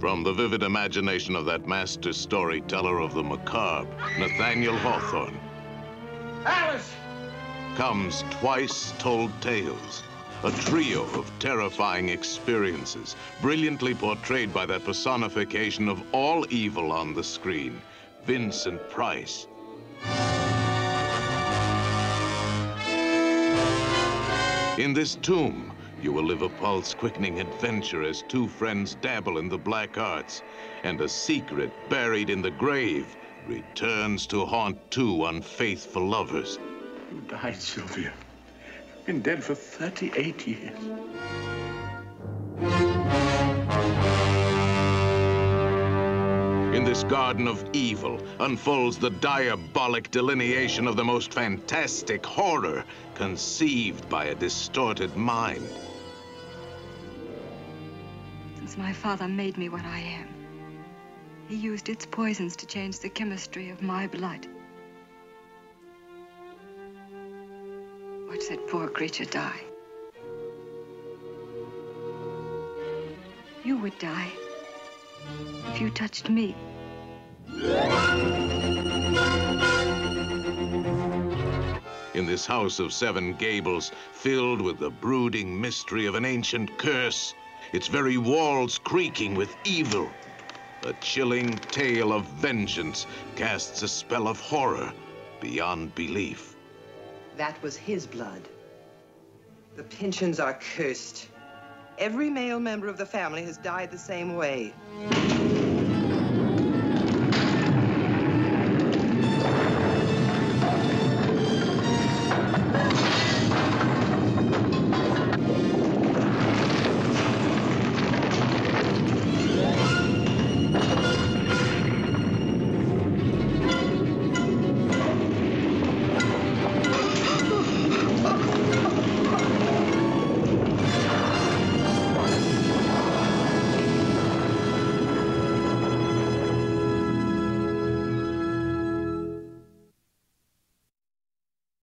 From the vivid imagination of that master storyteller of the macabre, Nathaniel Hawthorne. Alice! Comes Twice Told Tales, a trio of terrifying experiences, brilliantly portrayed by that personification of all evil on the screen, Vincent Price. In this tomb, you will live a pulse-quickening adventure as two friends dabble in the black arts, and a secret buried in the grave returns to haunt two unfaithful lovers. You died, Sylvia. Been dead for 38 years. In this garden of evil unfolds the diabolic delineation of the most fantastic horror conceived by a distorted mind. Since my father made me what I am, he used its poisons to change the chemistry of my blood. Watch that poor creature die. You would die if you touched me. In this house of seven gables, filled with the brooding mystery of an ancient curse, its very walls creaking with evil, a chilling tale of vengeance casts a spell of horror beyond belief. That was his blood. The Pyncheons are cursed. Every male member of the family has died the same way.